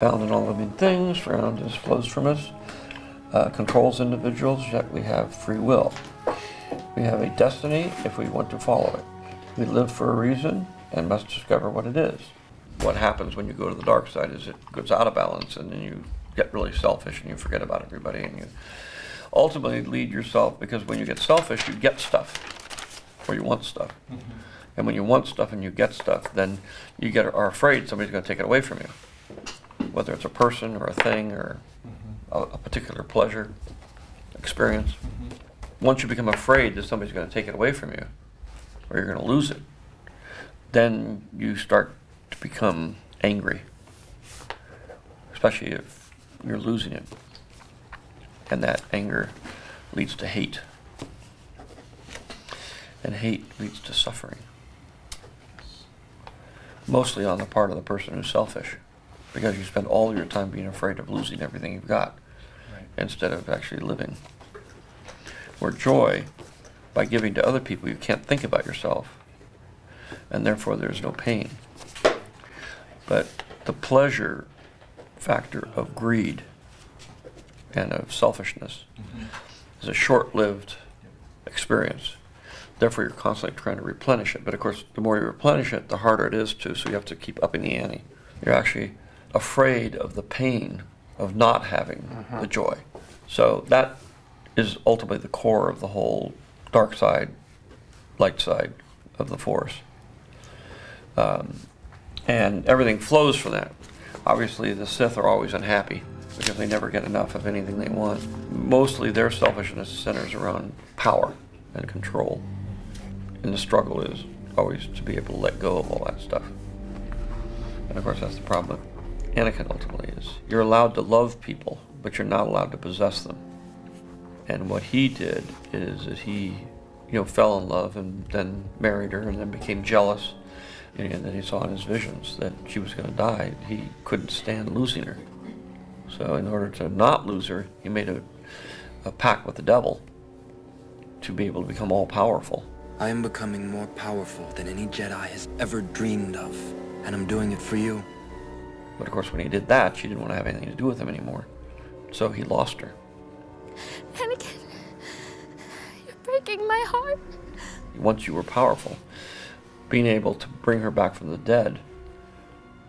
Found in all living things, found as flows from us, uh, controls individuals, yet we have free will. We have a destiny if we want to follow it. We live for a reason and must discover what it is. What happens when you go to the dark side is it goes out of balance and then you get really selfish and you forget about everybody and you ultimately lead yourself because when you get selfish, you get stuff or you want stuff. And when you want stuff and you get stuff, then you get are afraid somebody's going to take it away from you, whether it's a person or a thing or a, a particular pleasure, experience. Mm-hmm. Once you become afraid that somebody's going to take it away from you, or you're going to lose it, then you start to become angry, especially if you're losing it. And that anger leads to hate. And hate leads to suffering. Mostly on the part of the person who's selfish, because you spend all your time being afraid of losing everything you've got Right. instead of actually living. Where joy, by giving to other people, you can't think about yourself, and therefore there's no pain. But the pleasure factor of greed and of selfishness mm-hmm. is a short lived experience. Therefore, you're constantly trying to replenish it. But of course, the more you replenish it, the harder it is to, so you have to keep upping the ante. You're actually afraid of the pain of not having the joy. So that is ultimately the core of the whole dark side, light side of the force. Um, and everything flows from that. Obviously, the Sith are always unhappy because they never get enough of anything they want. Mostly their selfishness centers around power and control. And the struggle is always to be able to let go of all that stuff. And of course, that's the problem Anakin ultimately is you're allowed to love people, but you're not allowed to possess them. And what he did is that he, you know, fell in love and then married her and then became jealous. And then he saw in his visions that she was going to die. He couldn't stand losing her. So in order to not lose her, he made a, a pact with the devil to be able to become all powerful. I am becoming more powerful than any Jedi has ever dreamed of, and I'm doing it for you. But of course, when he did that, she didn't want to have anything to do with him anymore. So he lost her. Anakin, you're breaking my heart. Once you were powerful, being able to bring her back from the dead,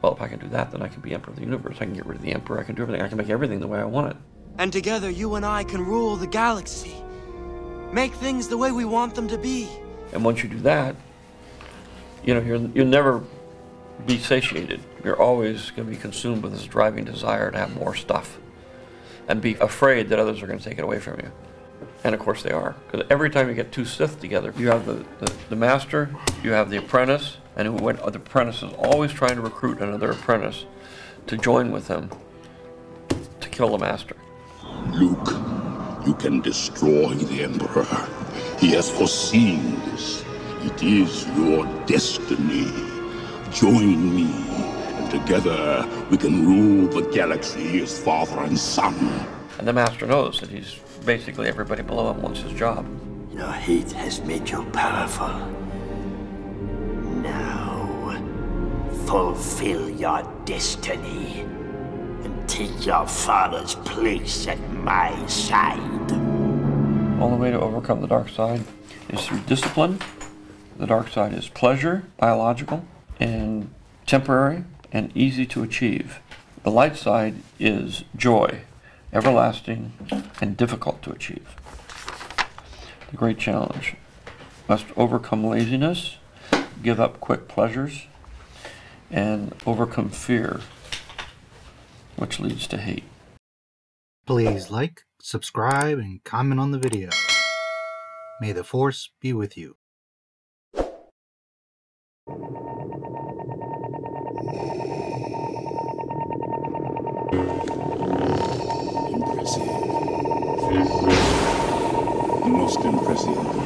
well, if I can do that, then I can be Emperor of the Universe. I can get rid of the Emperor. I can do everything. I can make everything the way I want it. And together, you and I can rule the galaxy. Make things the way we want them to be. And once you do that, you know, you're, you'll never be satiated. You're always going to be consumed with this driving desire to have more stuff and be afraid that others are going to take it away from you. And of course they are. Because every time you get two Sith together, you have the, the, the master, you have the apprentice, and who went, the apprentice is always trying to recruit another apprentice to join with him to kill the master. Luke, you can destroy the Emperor. He has foreseen this. It is your destiny. Join me, and together we can rule the galaxy as father and son. And the master knows that he's basically everybody below him wants his job. Your hate has made you powerful. Now, fulfill your destiny and take your father's place at my side. Only way to overcome the dark side is through discipline. The dark side is pleasure, biological, and temporary and easy to achieve. The light side is joy, everlasting and difficult to achieve. The great challenge must overcome laziness, give up quick pleasures, and overcome fear, which leads to hate. Please like, subscribe, and comment on the video. May the Force be with you. Impressive. The Most impressive.